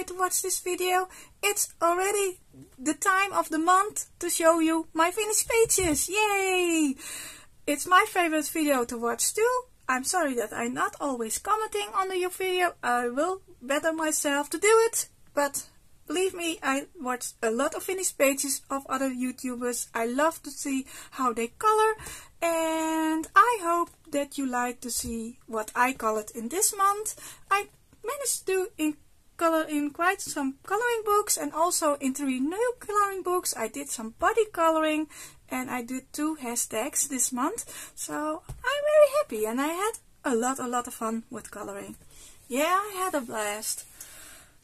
to watch this video. It's already the time of the month to show you my finished pages. Yay! It's my favorite video to watch too. I'm sorry that I'm not always commenting on your video. I will better myself to do it. But believe me, I watch a lot of finished pages of other YouTubers. I love to see how they color. And I hope that you like to see what I colored in this month. I managed to color in quite some coloring books and also in three new coloring books. I did some buddy coloring and I did two hashtags this month. So I'm very happy and I had a lot, a lot of fun with coloring. Yeah, I had a blast.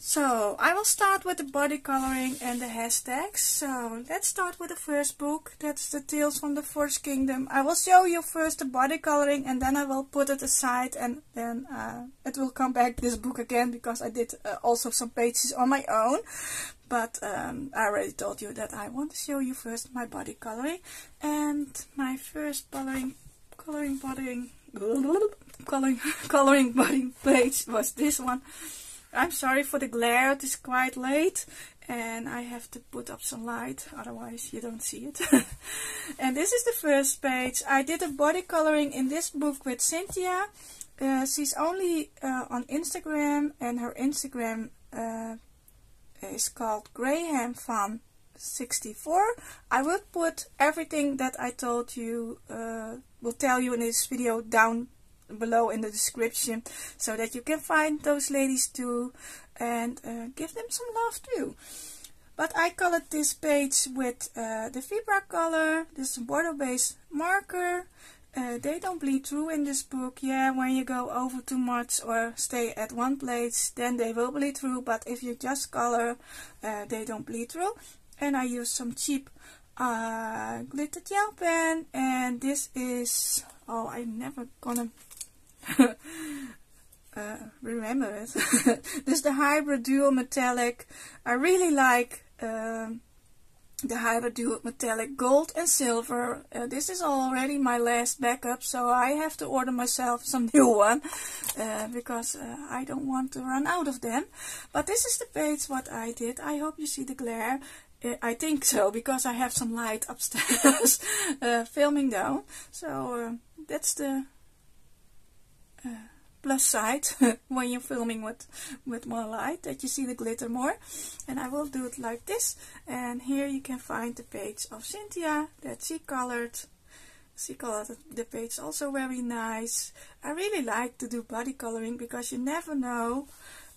So, I will start with the buddy coloring and the hashtags. So, let's start with the first book. That's the Tales from the Forest Kingdom. I will show you first the buddy coloring and then I will put it aside and then uh, it will come back this book again because I did uh, also some pages on my own. But um, I already told you that I want to show you first my buddy coloring. And my first coloring, coloring, bodying, coloring, coloring buddy page was this one. I'm sorry for the glare, it is quite late and I have to put up some light, otherwise you don't see it. and this is the first page. I did a buddy coloring in this book with Cynthia. Uh, she's only uh, on Instagram and her Instagram uh, is called Graham Fan 64. I will put everything that I told you, uh, will tell you in this video down below in the description so that you can find those ladies too and uh, give them some love too. But I colored this page with uh, the Vibra color, this water-based marker. Uh, they don't bleed through in this book. Yeah, when you go over too much or stay at one place, then they will bleed through. But if you just color, uh, they don't bleed through. And I use some cheap uh, glitter gel pen. And this is, oh, I'm never gonna uh, remember it. this is the Hybrid Dual Metallic. I really like um, the Hybrid Dual Metallic Gold and Silver. Uh, this is already my last backup, so I have to order myself some new one uh, because uh, I don't want to run out of them. But this is the page what I did. I hope you see the glare. Uh, I think so because I have some light upstairs uh, filming down. So uh, that's the plus side when you're filming with with more light that you see the glitter more. And I will do it like this. And here you can find the page of Cynthia that she colored she colored the page also very nice. I really like to do buddy coloring because you never know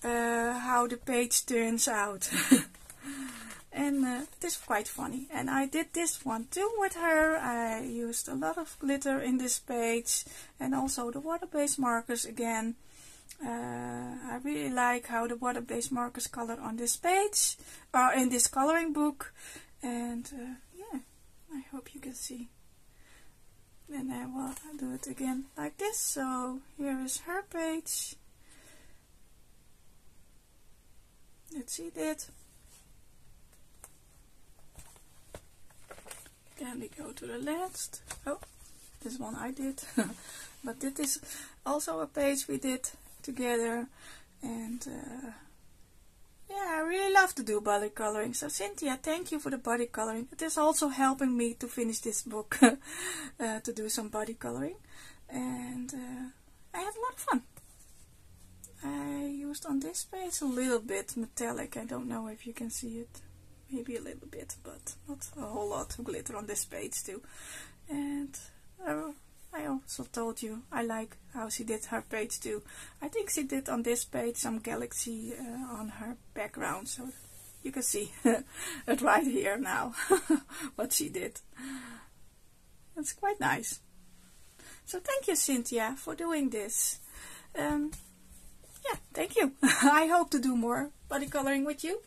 uh, how the page turns out and uh, it is quite funny. And I did this one too with her. I used a lot of glitter in this page and also the water-based markers again. Uh, I really like how the water-based markers color on this page or in this coloring book. And uh, yeah I hope you can see. And I will do it again like this. So here is her page. Let's see that Then we go to the last. Oh, this one I did. but this is also a page we did together. And uh, yeah, I really love to do buddy coloring. So Cynthia, thank you for the buddy coloring. It is also helping me to finish this book. uh, to do some buddy coloring. And uh, I had a lot of fun. I used on this page a little bit metallic. I don't know if you can see it maybe a little bit, but not a whole lot of glitter on this page too. And uh, I also told you I like how she did her page too. I think she did on this page some galaxy uh, on her background, so you can see it right here now, what she did. It's quite nice. So thank you Cynthia for doing this. Um, yeah, thank you. I hope to do more buddy coloring with you.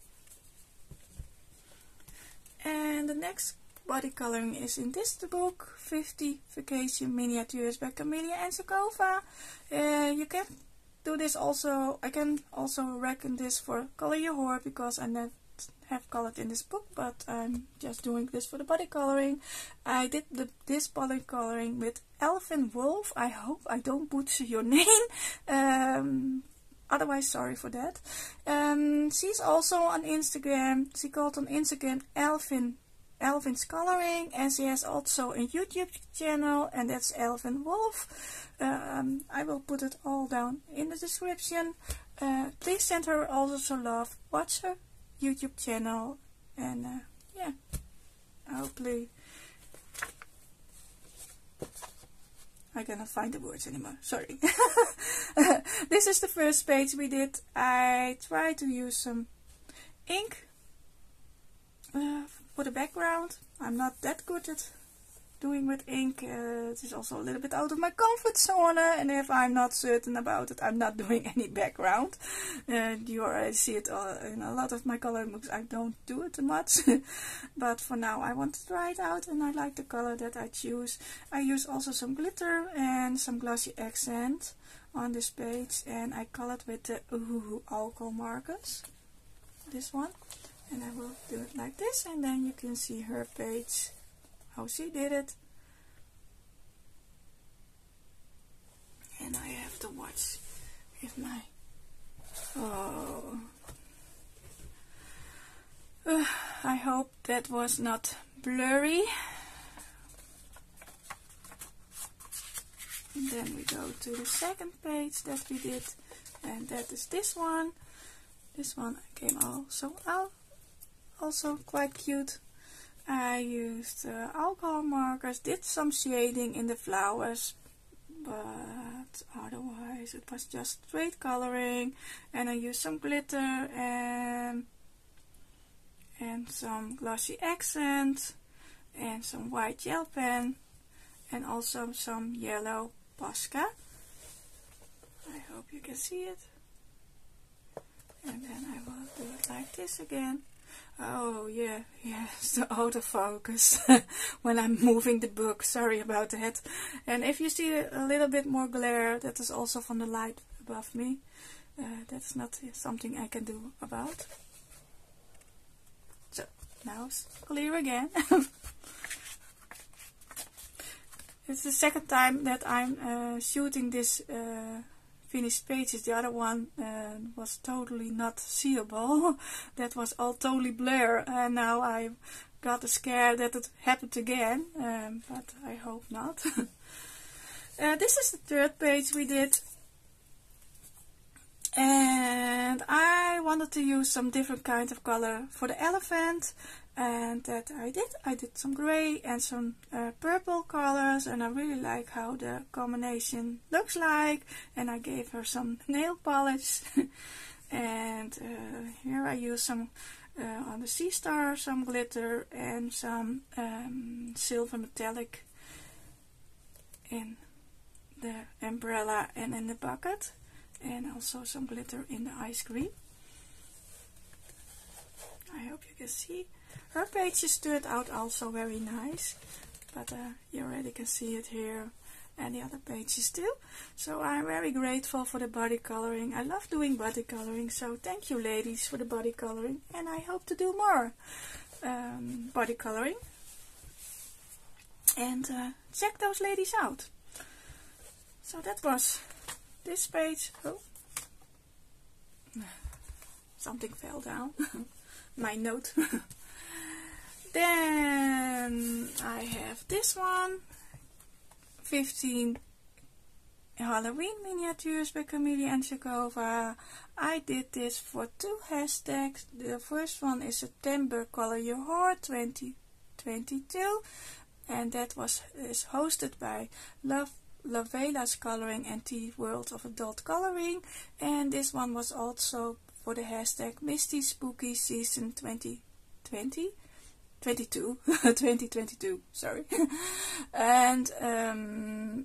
And the next buddy coloring is in this book, 50 Vacation Miniatures by Camelia Ansikova. Uh, you can do this also, I can also reckon this for Color Your Hoard because I not have colored in this book, but I'm just doing this for the buddy coloring. I did the, this buddy coloring with Ylven Wolf. I hope I don't butcher your name. Um, otherwise sorry for that. Um, she's also on Instagram. She called on Instagram Ylven Ylven's Coloring and she has also a YouTube channel and that's Ylven Wolf. Um, I will put it all down in the description. Uh, please send her also some love. Watch her YouTube channel and uh, yeah, hopefully I cannot find the words anymore. Sorry. this is the first page we did. I tried to use some ink uh, for the background. I'm not that good at doing with ink. Uh, it is also a little bit out of my comfort zone and if I'm not certain about it I'm not doing any background. Uh, you already see it all in a lot of my coloring books. I don't do it much but for now I want to try it out and I like the color that I choose. I use also some glitter and some glossy accent on this page and I colored with the Ohuhu alcohol markers. This one and I will do it like this and then you can see her page how she did it. And I have to watch if my oh uh, I hope that was not blurry. And then we go to the second page that we did and that is this one. This one came also out also quite cute I used uh, alcohol markers, did some shading in the flowers, but otherwise it was just straight coloring and I used some glitter and and some glossy accent and some white gel pen and also some yellow Posca. I hope you can see it. And then I will do it like this again. Oh, yeah, yeah, it's the autofocus when I'm moving the book. Sorry about that. And if you see a little bit more glare, that is also from the light above me. Uh, that's not something I can do about. So, now it's clear again. it's the second time that I'm uh, shooting this uh, finished pages. The other one uh, was totally not seeable. that was all totally blur. And now I got a scare that it happened again. Um, but I hope not. uh, this is the third page we did. And I wanted to use some different kind of color for the elephant and that I did. I did some grey and some uh, purple colors and I really like how the combination looks like and I gave her some nail polish. And uh, here I use some uh, on the sea star some glitter and some um, silver metallic in the umbrella and in the bucket and also some glitter in the ice cream. I hope you can see her pages turned out also very nice, but uh, you already can see it here and the other pages too. So I'm very grateful for the buddy coloring. I love doing buddy coloring, so thank you ladies for the buddy coloring and I hope to do more um, buddy coloring. And uh, check those ladies out. So that was this page. Oh, something fell down. My note. Then I have this one, 15 Halloween miniatures by Camelia Anshakova. I did this for two hashtags. The first one is September Color Your Hoard 2022 and that was is hosted by Love Lovella's Coloring and the World of Adult Coloring and this one was also for the hashtag Misty Spooky Season 2020 22, 2022, sorry. and um,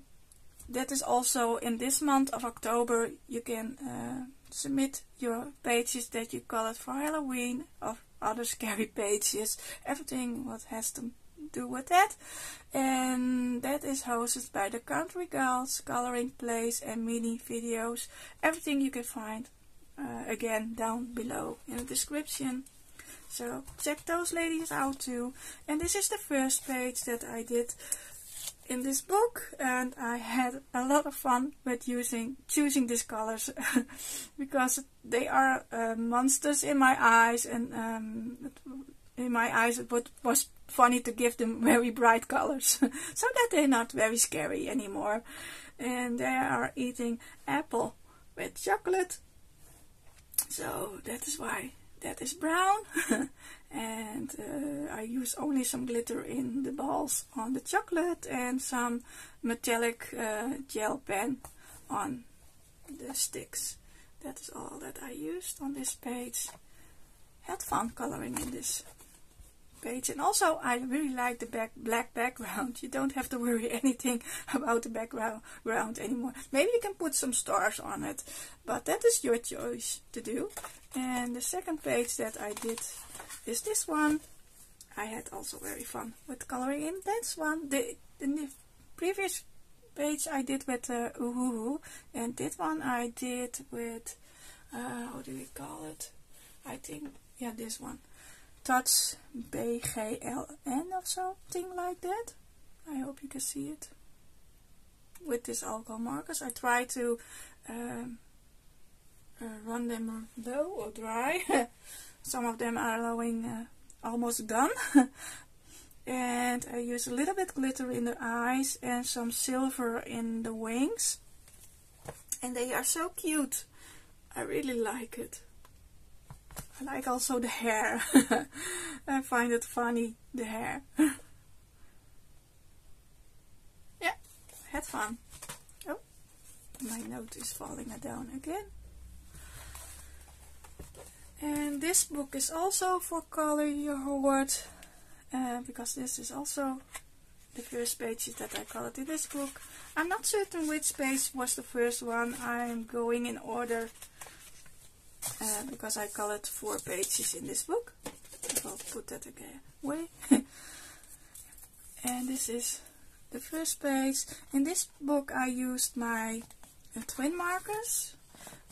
that is also in this month of October you can uh, submit your pages that you colored for Halloween of other scary pages, everything what has to do with that. And that is hosted by the Country Girls Coloring Place and mini videos. Everything you can find uh, again down below in the description. So check those ladies out too. And this is the first page that I did in this book and I had a lot of fun with using choosing these colors because they are uh, monsters in my eyes and um, in my eyes it was funny to give them very bright colors. So that they're not very scary anymore. And they are eating apple with chocolate. So that is why that is brown. And uh, I use only some glitter in the balls on the chocolate and some metallic uh, gel pen on the sticks. That is all that I used on this page. Had fun coloring in this page and also I really like the back black background. You don't have to worry anything about the background anymore. Maybe you can put some stars on it but that is your choice to do. And the second page that I did is this one. I had also very fun with coloring in. This one. The, the previous page I did with uh, Ohuhu and this one I did with uh, how do we call it? I think yeah this one touch BGLN or something like that. I hope you can see it. With this alcohol markers, I try to um, uh, run them low or dry. Some of them are allowing uh, almost done. and I use a little bit glitter in the eyes and some silver in the wings. And they are so cute. I really like it. I like also the hair. I find it funny, the hair. yeah, had fun. Oh, my note is falling down again. And this book is also for Color Your Hoard, uh, because this is also the first pages that I colored in this book. I'm not certain which page was the first one. I'm going in order uh, because I colored four pages in this book. I'll put that away. and this is the first page. In this book I used my uh, twin markers,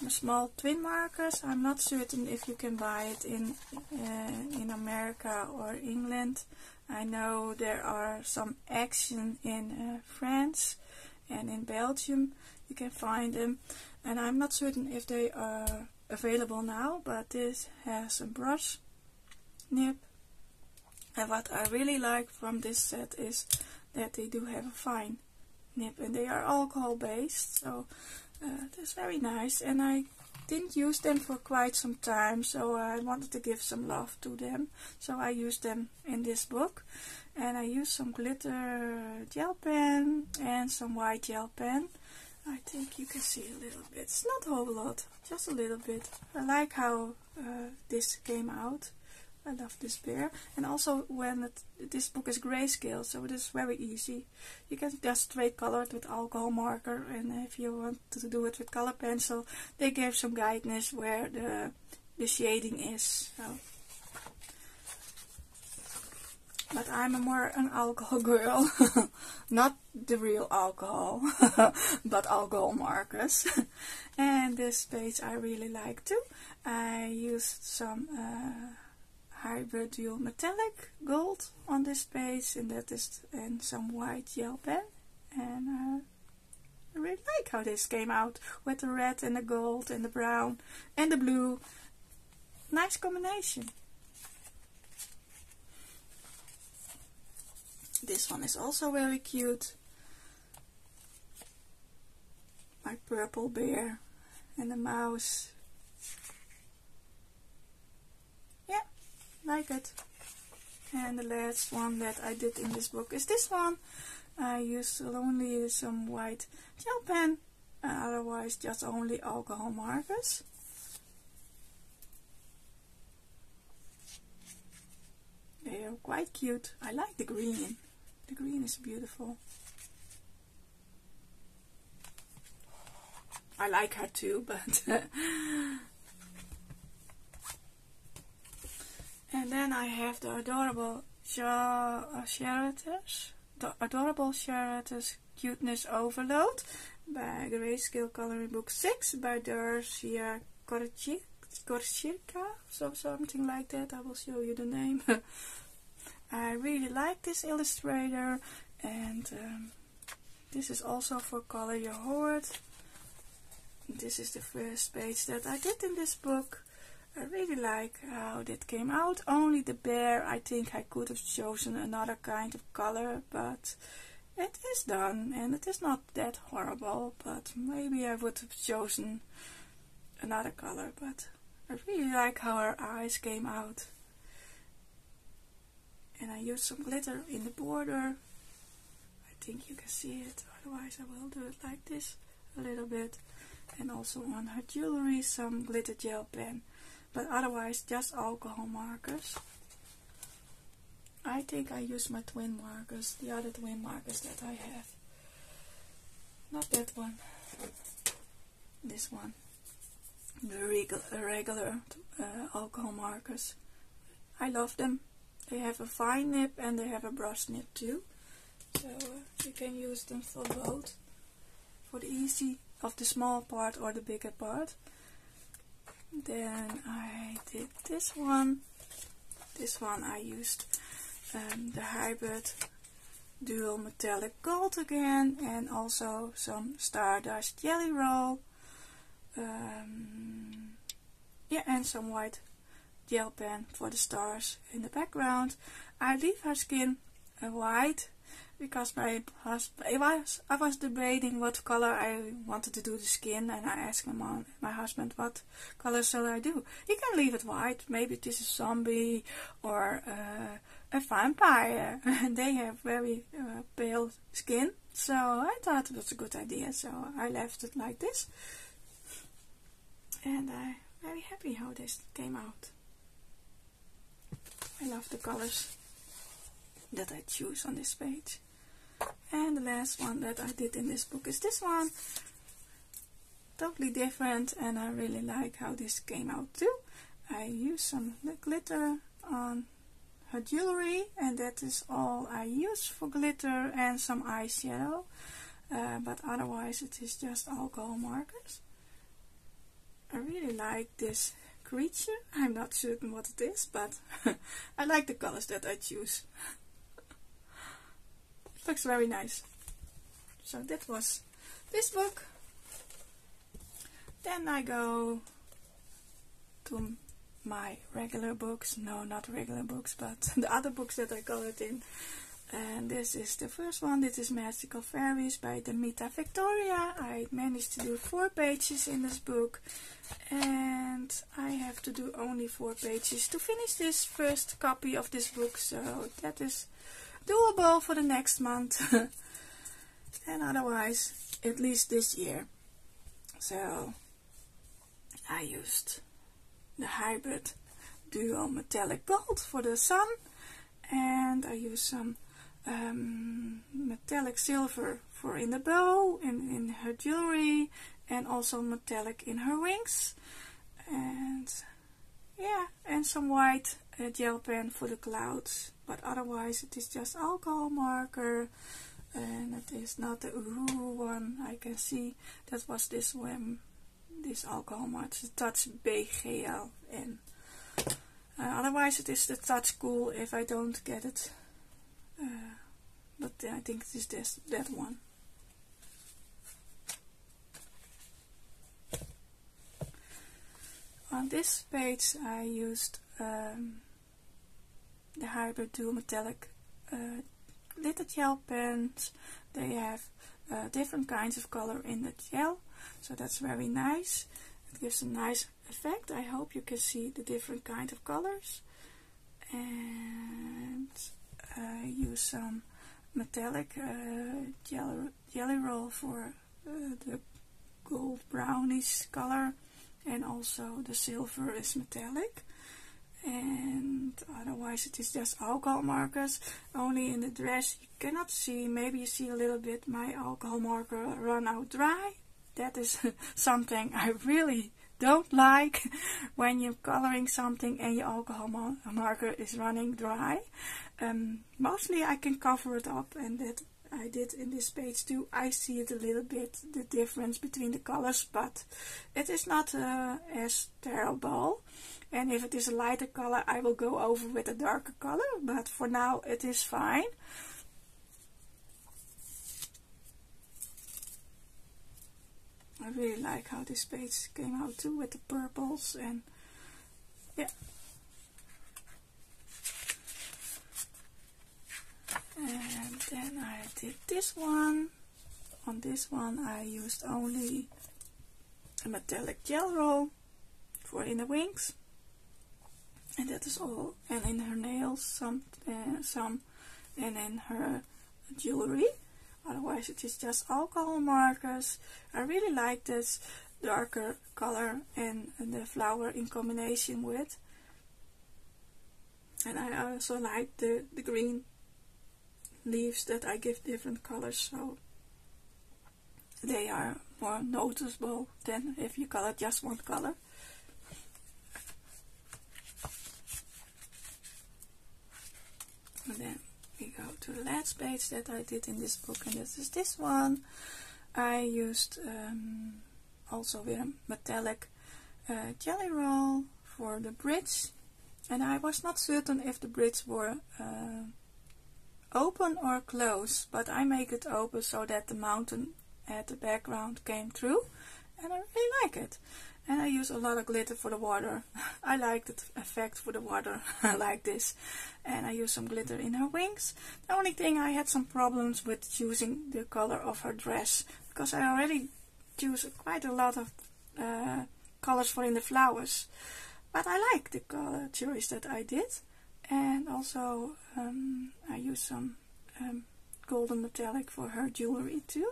my small twin markers. I'm not certain if you can buy it in uh, in America or England. I know there are some action in uh, France and in Belgium. You can find them, and I'm not certain if they are available now, but this has a brush nib. And what I really like from this set is that they do have a fine nib and they are alcohol based, so uh, that's very nice. And I didn't use them for quite some time, so I wanted to give some love to them. So I used them in this book. And I used some glitter gel pen and some white gel pen. I think you can see a little bit. It's not a whole lot, just a little bit. I like how uh, this came out. I love this bear. And also when it, this book is grayscale, so it is very easy. You can just straight color it with alcohol marker. And if you want to do it with color pencil, they gave some guidance where the, the shading is. So but I'm a more an alcohol girl. Not the real alcohol, but alcohol markers. and this page I really like too. I used some uh, hybrid dual metallic gold on this page, and that is and some white gel pen. And uh, I really like how this came out with the red and the gold and the brown and the blue. Nice combination. This one is also very cute. My purple bear and a mouse. Yeah, like it. And the last one that I did in this book is this one. I used only some white gel pen, uh, otherwise just only alcohol markers. They are quite cute. I like the green. The green is beautiful. I like her too, but... and then I have the adorable Charitas, uh, the adorable Charitas Cuteness Overload by Grayscale Coloring Book 6 by Darcia Korchirka, so something like that. I will show you the name. I really like this illustrator and um, this is also for Color Your Hoard. This is the first page that I did in this book. I really like how that came out. Only the bear, I think I could have chosen another kind of color, but it is done and it is not that horrible, but maybe I would have chosen another color, but I really like how her eyes came out. And I used some glitter in the border. I think you can see it, otherwise I will do it like this a little bit. And also on her jewelry some glitter gel pen, but otherwise just alcohol markers. I think I use my twin markers, the other twin markers that I have. Not that one, this one the regular, regular uh, alcohol markers. I love them. They have a fine nib and they have a brush nib too. So uh, you can use them for both. For the easy of the small part or the bigger part. Then I did this one. This one I used um, the hybrid dual metallic gold again and also some stardust Gelly Roll um, yeah, and some white gel pen for the stars in the background. I leave her skin white because my husband, I was, I was debating what color I wanted to do the skin and I asked my mom, my husband, what color shall I do? You can leave it white, maybe this is zombie or uh, a vampire and they have very uh, pale skin. So I thought it was a good idea, so I left it like this and I'm very happy how this came out. I love the colors that I choose on this page. And the last one that I did in this book is this one. Totally different and I really like how this came out too. I used some glitter on her jewelry and that is all I use for glitter and some eyeshadow. Uh, but otherwise it is just alcohol markers. I really like this creature. I'm not certain what it is, but I like the colors that I choose. looks very nice. So that was this book. Then I go to my regular books. No, not regular books, but the other books that I colored in. And this is the first one. This is Magical Fairies by Demita Victoria. I managed to do four pages in this book. And I have to do only four pages to finish this first copy of this book. So that is doable for the next month. and otherwise, at least this year. So I used the hybrid dual metallic gold for the sun and I used some um, metallic silver for in the bow and in her jewelry and also metallic in her wings. And yeah and some white uh, gel pen for the clouds. But otherwise it is just alcohol marker and it is not the Ohuhu one. I can see that was this one this alcohol marker the touch BGL and uh, otherwise it is the touch cool if I don't get it uh, but I think it is this, that one. On this page I used um, the Hybrid Dual Metallic uh, gel pens. They have uh, different kinds of color in the gel, so that's very nice. It gives a nice effect. I hope you can see the different kind of colors. And I use some metallic jelly, Gelly Roll for uh, the gold brownish color and also the silver is metallic. And otherwise it is just alcohol markers. Only in the dress you cannot see. Maybe you see a little bit my alcohol marker run out dry. That is something I really don't like when you're coloring something and your alcohol marker is running dry. Um, mostly I can cover it up and that I did in this page too. I see it a little bit, the difference between the colors, but it is not uh, as terrible. And if it is a lighter color, I will go over with a darker color, but for now it is fine. I really like how this page came out too with the purples and yeah. And then I did this one. On this one I used only a metallic gel roll for in the wings. And that is all. And in her nails some, uh, some and in her jewelry otherwise it is just alcohol markers. I really like this darker color and, the flower in combination with. And I also like the, the green leaves that I give different colors so they are more noticeable than if you color just one color. And then to the last page that I did in this book and this is this one. I used um, also with a metallic uh, Gelly Roll for the bridge and I was not certain if the bridge were uh, open or closed but I make it open so that the mountain at the background came through and I really like it and I use a lot of glitter for the water. I like the effect for the water like this. And I use some glitter in her wings. The only thing I had some problems with choosing the color of her dress. Because I already choose quite a lot of uh, colors for in the flowers. But I like the color choice that I did. And also um, I use some um, golden metallic for her jewelry too.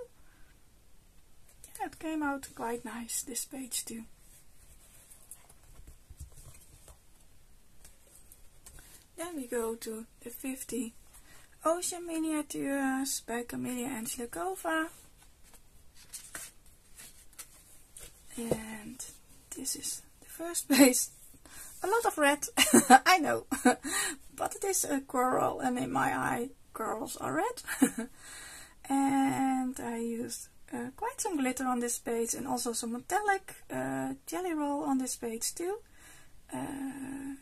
It came out quite nice, this page too. Then we go to the 50 Ocean Miniatures by Camelia and Slakova. And this is the first base. A lot of red, I know, but it is a coral and in my eye corals are red. and I used uh, quite some glitter on this page and also some metallic uh, Gelly Roll on this page too. Uh,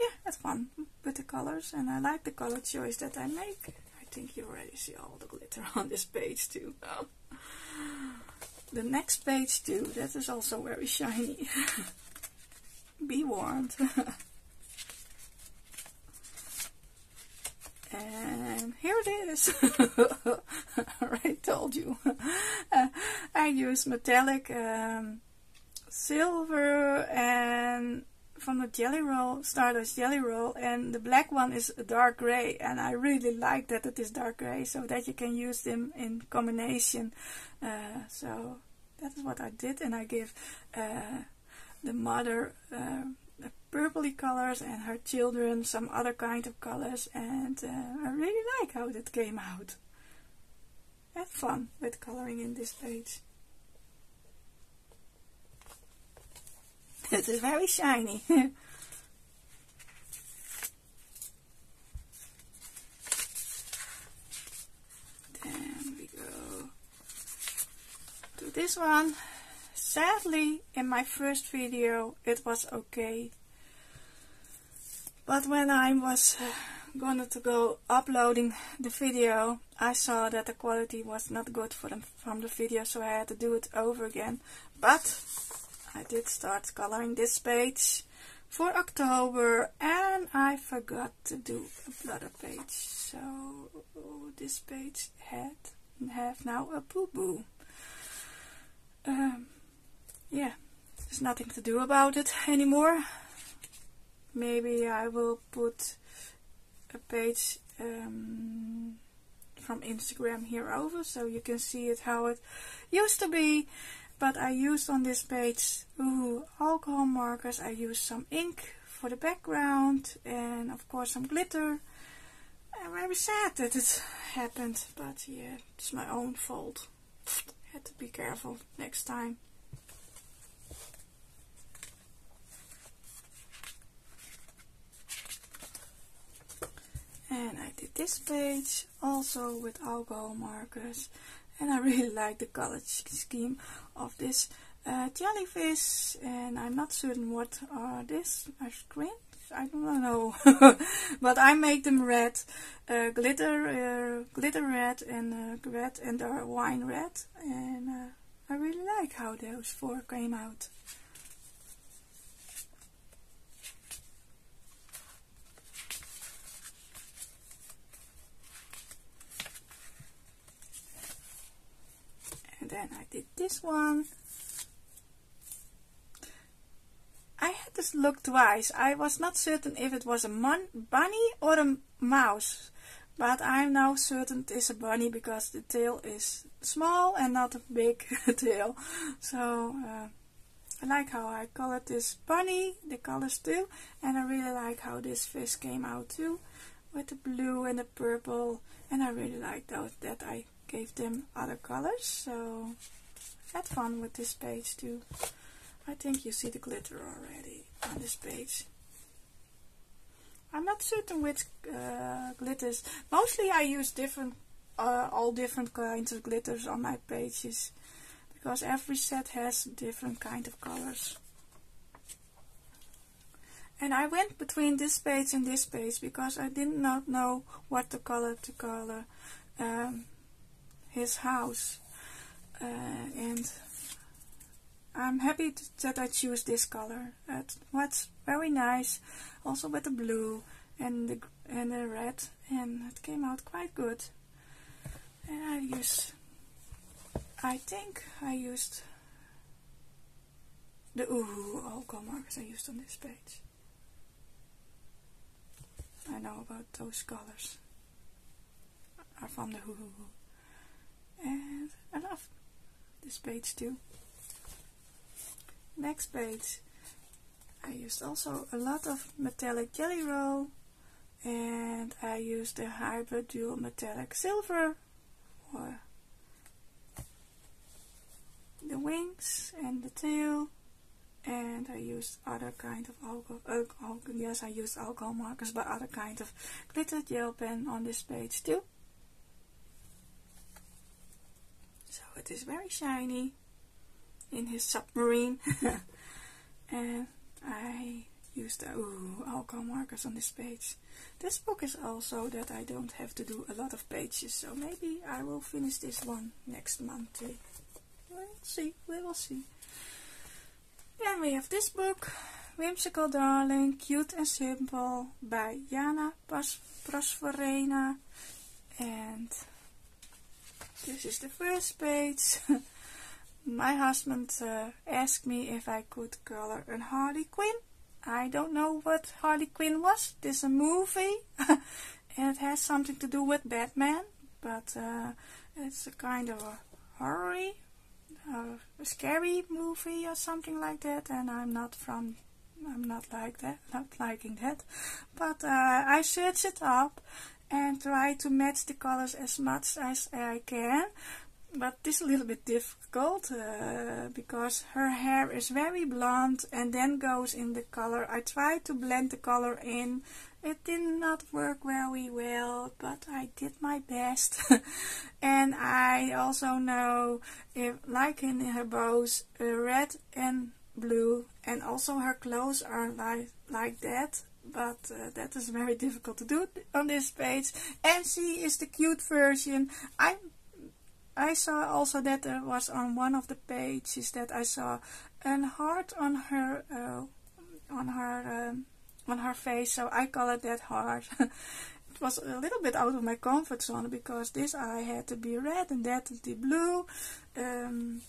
yeah, that's fun with the colors and I like the color choice that I make. I think you already see all the glitter on this page too. The next page too, that is also very shiny. Be warned. and here it is. I told you. Uh, I use metallic um, silver and from the Gelly Roll, Stardust Gelly Roll, and the black one is dark gray, and I really like that it is dark gray, so that you can use them in combination. Uh, so that is what I did, and I give uh, the mother uh, purpley colors and her children some other kind of colors, and uh, I really like how that came out. Had fun with coloring in this page. It is very shiny. then we go to this one. Sadly, in my first video it was okay. But when I was uh, going to go uploading the video, I saw that the quality was not good for them from the video, so I had to do it over again. But I did start coloring this page for October and I forgot to do a blotter page. So this page had have now a boo-boo. Um, yeah there's nothing to do about it anymore. Maybe I will put a page um, from Instagram here over so you can see it how it used to be but I used on this page ooh, alcohol markers, I used some ink for the background and of course some glitter. I'm very sad that it happened, but yeah, it's my own fault. Had to be careful next time. And I did this page also with alcohol markers and I really like the color scheme of this uh, jellyfish. And I'm not certain what are this I screen I don't know. But I make them red uh, glitter uh, glitter red and uh, red and uh, wine red. And uh, I really like how those four came out. And then I did this one. I had to look twice. I was not certain if it was a bunny or a mouse. But I'm now certain it is a bunny because the tail is small and not a big tail. So uh, I like how I colored this bunny, the colors too. And I really like how this fish came out too. With the blue and the purple. And I really like those, that I gave them other colors. So had fun with this page too. I think you see the glitter already on this page. I'm not certain which uh, glitters. Mostly I use different, uh, all different kinds of glitters on my pages. Because every set has different kind of colors. And I went between this page and this page because I did not know what the color to color um, his house. Uh, and I'm happy that I choose this color. It's what's very nice, also with the blue and the and the red, and it came out quite good. And I use, I think I used the Uhu alcohol markers I used on this page. I know about those colors are from the Uhu, and I love this page too. Next page. I used also a lot of metallic Gelly Roll and I used the hybrid dual metallic silver for the wings and the tail and I used other kind of alcohol, alcohol yes I used alcohol markers but other kind of glitter gel pen on this page too so it is very shiny in his submarine. and I used the ooh, alcohol markers on this page. This book is also that I don't have to do a lot of pages, so maybe I will finish this one next month. We'll see, we will see. Then we have this book, Whimsical Darling, Cute and Simple, by Jana Prosperena. And this is the first page. my husband uh, asked me if I could color a Harley Quinn. I don't know what Harley Quinn was. This is a movie and it has something to do with Batman, but uh, it's a kind of a horror, uh, a scary movie or something like that. And I'm not from, I'm not like that, not liking that. But uh, I searched it up and try to match the colors as much as I can but this is a little bit difficult uh, because her hair is very blonde and then goes in the color. I tried to blend the color in. It did not work very well, but I did my best. and I also know, if like in her bows, uh, red and blue, and also her clothes are like, like that but uh, that is very difficult to do on this page and she is the cute version I'm I saw also that there was on one of the pages that I saw a heart on her uh, on her um, on her face, so I call it that heart. it was a little bit out of my comfort zone because this eye had to be red and that the blue. Um,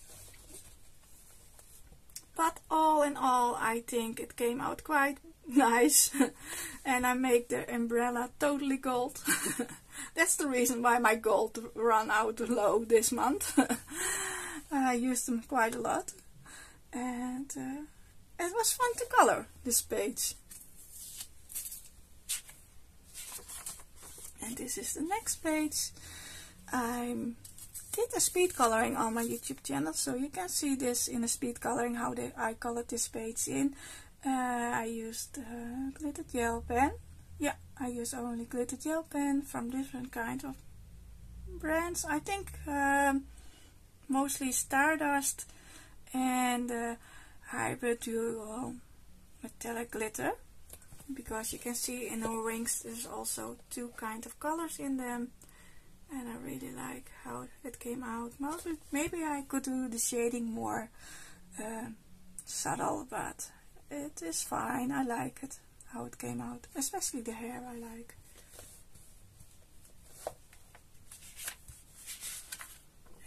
but all in all, I think it came out quite nice. and I make the umbrella totally gold. That's the reason why my gold ran out low this month. I used them quite a lot. And uh, it was fun to color this page. And this is the next page. I did a speed coloring on my YouTube channel, so you can see this in a speed coloring how they, I colored this page in. Uh, I used uh, glitter gel pen yeah, I use only glitter gel pen from different kinds of brands. I think um, mostly Stardust and uh, Hybrid Dual Metallic Glitter because you can see in our rings there's also two kind of colors in them and I really like how it came out. Maybe I could do the shading more uh, subtle, but it is fine. I like it, how it came out. Especially the hair I like.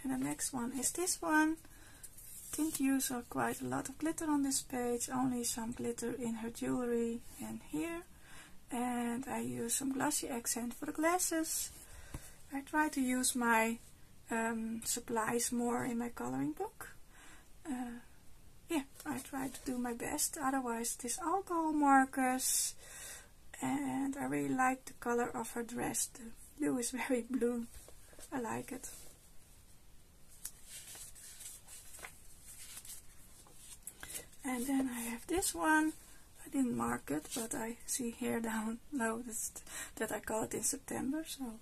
And the next one is this one. Didn't use quite a lot of glitter on this page, only some glitter in her jewelry and here. And I use some glossy accent for the glasses. I try to use my um, supplies more in my coloring book. Uh, yeah, I try to do my best. Otherwise, this alcohol markers. And I really like the color of her dress. The blue is very blue. I like it. And then I have this one. I didn't mark it, but I see here down low that I got it in September. So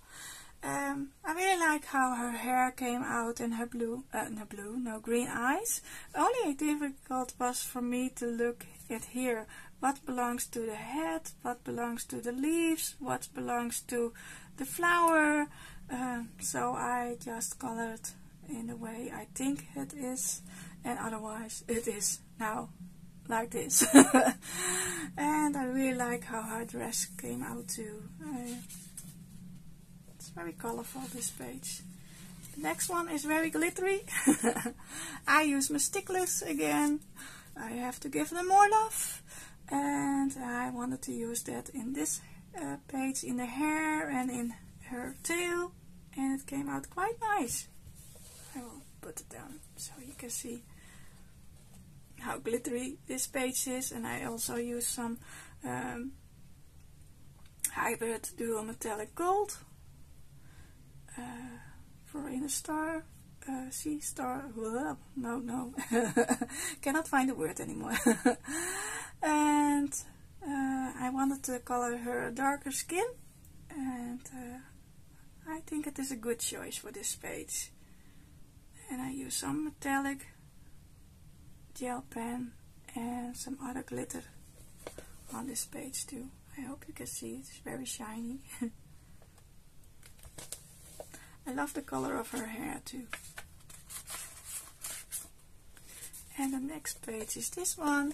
um, I really like how her hair came out in her blue, uh, no blue, no green eyes. Only difficult was for me to look at here. What belongs to the head, what belongs to the leaves, what belongs to the flower. Uh, so I just colored in the way I think it is and otherwise it is now like this. and I really like how her dress came out too. Very colorful this page. The next one is very glittery. I use my Stickles again. I have to give them more love. And I wanted to use that in this uh, page, in the hair and in her tail. And it came out quite nice. I will put it down so you can see how glittery this page is. And I also use some um, hybrid dual metallic gold uh, for in a star, uh, sea star, no, no, cannot find the word anymore. and uh, I wanted to color her darker skin, and I think it is a good choice for this page. And I use some metallic gel pen and some other glitter on this page too. I hope you can see it's very shiny. I love the color of her hair too. And the next page is this one.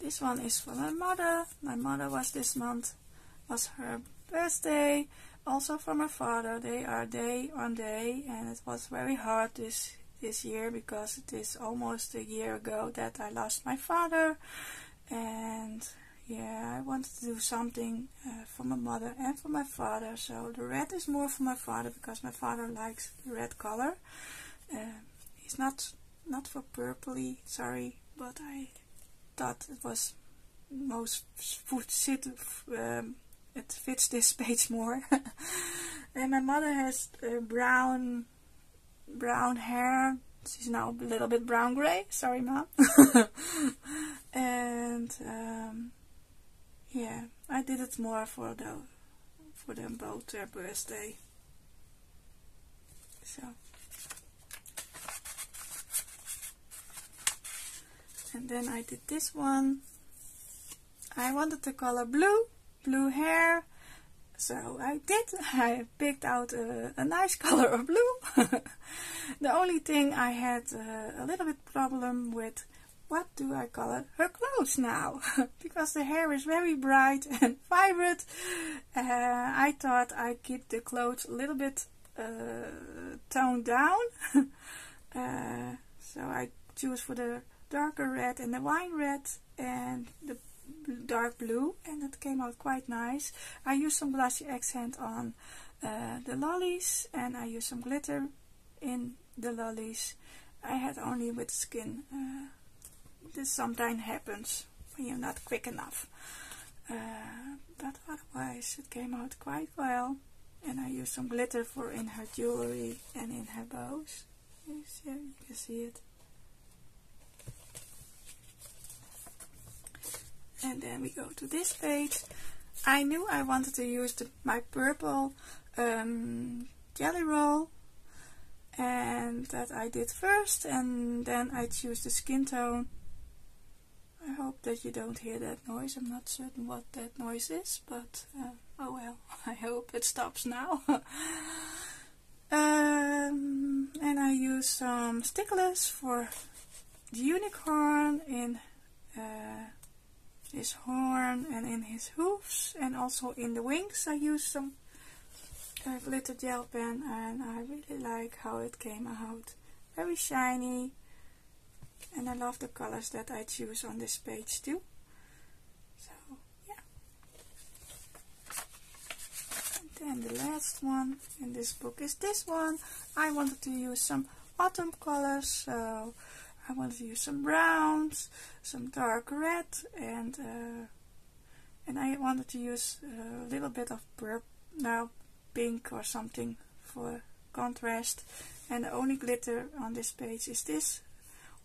This one is for my mother. My mother was this month, was her birthday. Also for my father. They are day on day and it was very hard this this year because it is almost a year ago that I lost my father and yeah, I wanted to do something uh, for my mother and for my father. So the red is more for my father because my father likes the red color. Uh, he's not not for purpley, sorry, but I thought it was most fit, um, it fits this page more. and my mother has uh, brown brown hair. She's now a little bit brown gray. Sorry, mom. and um, yeah, I did it more for the for them both their birthday. So. And then I did this one. I wanted the color blue, blue hair. So I did. I picked out a, a nice color of blue. the only thing I had uh, a little bit problem with what do I call it? Her clothes now. because the hair is very bright and vibrant. Uh, I thought I'd keep the clothes a little bit uh, toned down. uh, so I choose for the darker red and the wine red and the dark blue and it came out quite nice. I used some glossy accent on uh, the lollies and I used some glitter in the lollies. I had only with skin uh, this sometimes happens when you're not quick enough. Uh, but otherwise it came out quite well. And I used some glitter for in her jewelry and in her bows. Yes, yeah, you can see it. And then we go to this page. I knew I wanted to use the, my purple um, Gelly Roll and that I did first and then I choose the skin tone I hope that you don't hear that noise. I'm not certain what that noise is, but uh, oh well, I hope it stops now. Um, and I use some Stickles for the unicorn in uh, his horn and in his hooves and also in the wings I used some uh, glitter gel pen and I really like how it came out. Very shiny and I love the colors that I choose on this page too. So yeah. And then the last one in this book is this one. I wanted to use some autumn colors so I wanted to use some browns, some dark red and uh, and I wanted to use a little bit of now pink or something for contrast and the only glitter on this page is this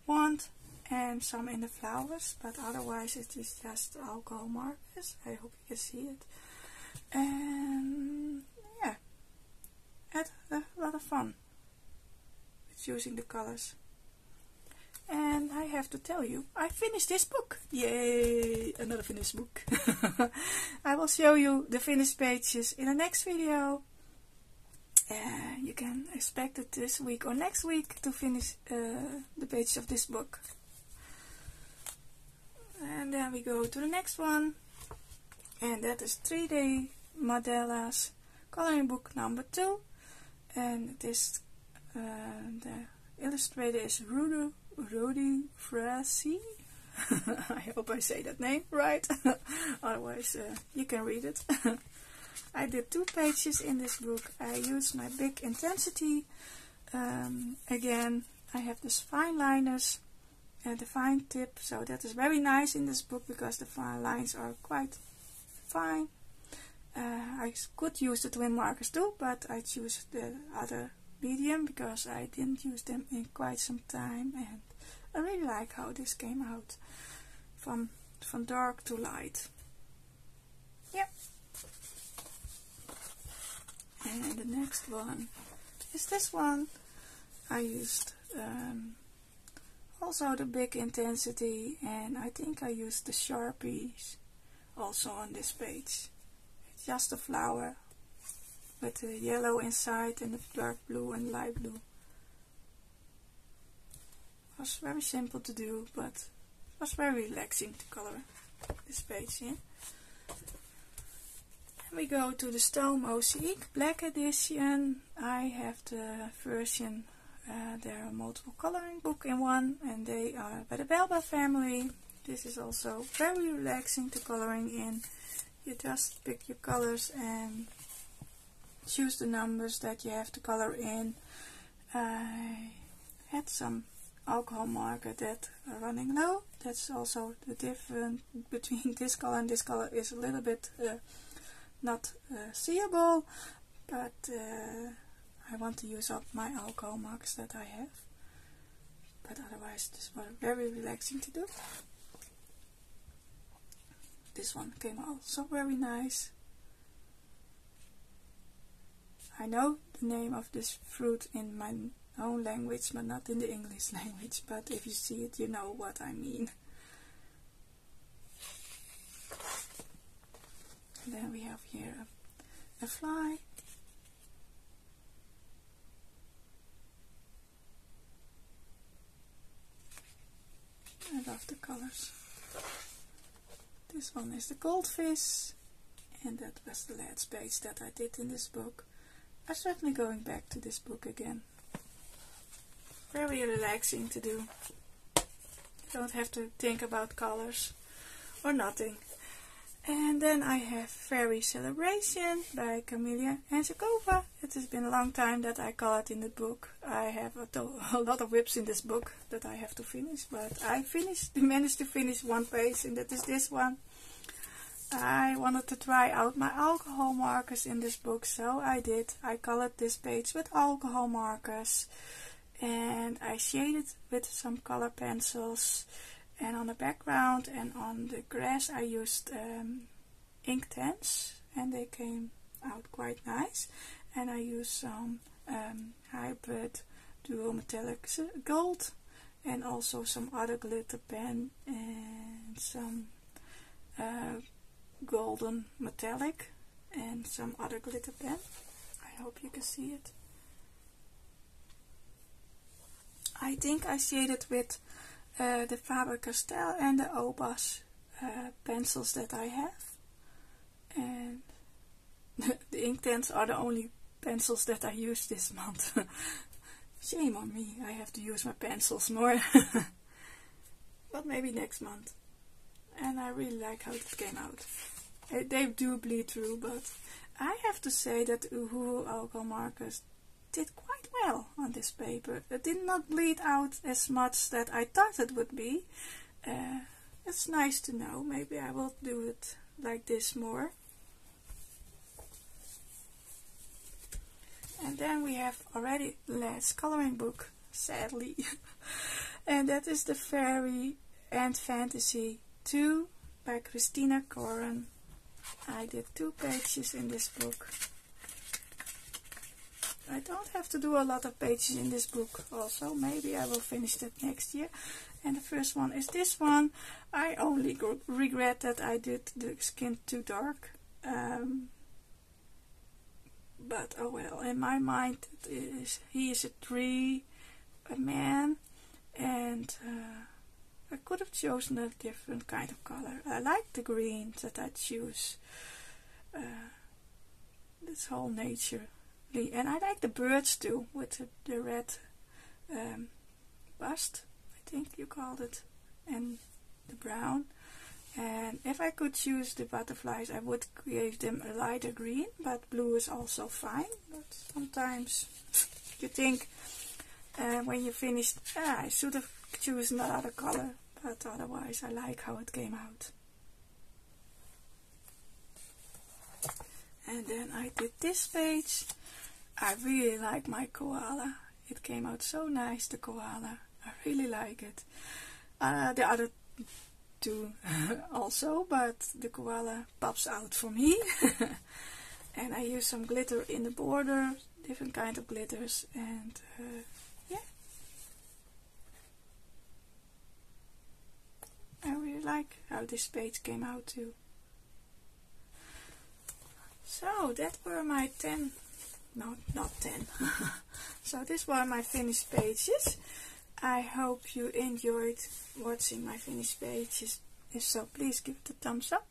wand and some in the flowers but otherwise it is just alcohol markers. I hope you can see it. And yeah. Had a lot of fun with choosing the colors. And I have to tell you I finished this book. Yay! Another finished book. I will show you the finished pages in the next video uh, you can expect it this week or next week to finish uh, the pages of this book and then we go to the next one and that is 3D Modella's coloring book number 2 and this uh, the illustrator is Rudy Rudi Frasi. I hope I say that name right. Otherwise, uh, you can read it. I did two pages in this book. I used my big intensity. Um, again, I have this fine liners and the fine tip. So that is very nice in this book because the fine lines are quite fine. Uh, I could use the twin markers too, but I choose the other medium because I didn't use them in quite some time and I really like how this came out from from dark to light yeah and the next one is this one I used um, also the big intensity and I think I used the sharpies also on this page just a flower with the yellow inside and the dark blue and light blue. It was very simple to do, but it was very relaxing to color this page in. And we go to the Stone Mosaic Black Edition. I have the version, uh, there are multiple coloring book in one, and they are by the Belba family. This is also very relaxing to coloring in. You just pick your colors and choose the numbers that you have to color in. I had some alcohol marker that are running low. That's also the difference between this color and this color is a little bit uh, not uh, seeable, but uh, I want to use up my alcohol marks that I have. But otherwise this was very relaxing to do. This one came also very nice. I know the name of this fruit in my own language, but not in the English language. But if you see it, you know what I mean. And then we have here a, a fly. I love the colors. This one is the goldfish, and that was the last page that I did in this book. I'm certainly going back to this book again. Very relaxing to do. Don't have to think about colors or nothing. And then I have Fairy Celebration by Camelia Hanzikova. It has been a long time that I colored in the book. I have a, a, lot of WIPs in this book that I have to finish, but I finished, managed to finish one page and that is this one. I wanted to try out my alcohol markers in this book, so I did. I colored this page with alcohol markers and I shaded with some color pencils and on the background and on the grass I used um, Inktense and they came out quite nice and I used some um, hybrid dual metallic gold and also some other glitter pen and some uh, golden metallic and some other glitter pen. I hope you can see it. I think I shaded with the Faber-Castell and the Obas uh, pencils that I have. And the Inktense are the only pencils that I use this month. Shame on me, I have to use my pencils more. but maybe next month. And I really like how it came out. They do bleed through, but I have to say that Ohuhu alcohol markers did quite well on this paper. It did not bleed out as much that I thought it would be. Uh, it's nice to know. Maybe I will do it like this more. And then we have already last coloring book, sadly. and that is the Fairy and Fantasy 2 by Christina Koren. I did two pages in this book. I don't have to do a lot of pages in this book also. Maybe I will finish that next year. And the first one is this one. I only regret that I did the skin too dark. Um, but oh well, in my mind is, he is a tree, a man, and uh, I could have chosen a different kind of color. I like the green that I choose. Uh, this whole nature. And I like the birds too, with the, the red um, bust, I think you called it, and the brown. And if I could choose the butterflies, I would give them a lighter green, but blue is also fine. But sometimes you think uh, when you finished, ah, I should have chosen another color, but otherwise I like how it came out. And then I did this page. I really like my koala. It came out so nice, the koala. I really like it. Uh, the other two also, but the koala pops out for me. and I use some glitter in the border, different kind of glitters, and uh, yeah. I really like how this page came out too. So that were my 10, no not 10, so these were my finished pages. I hope you enjoyed watching my finished pages. If so, please give it a thumbs up.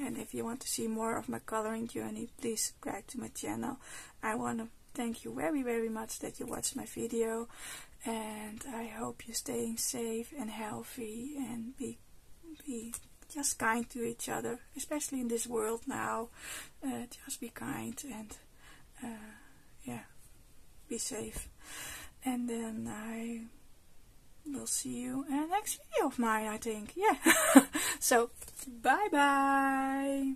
And if you want to see more of my coloring journey, please subscribe to my channel. I want to thank you very, very much that you watched my video. And I hope you're staying safe and healthy and be, be just kind to each other, especially in this world now. Uh, just be kind and, uh, yeah, be safe. And then I will see you in the next video of mine, I think. Yeah. so, bye-bye.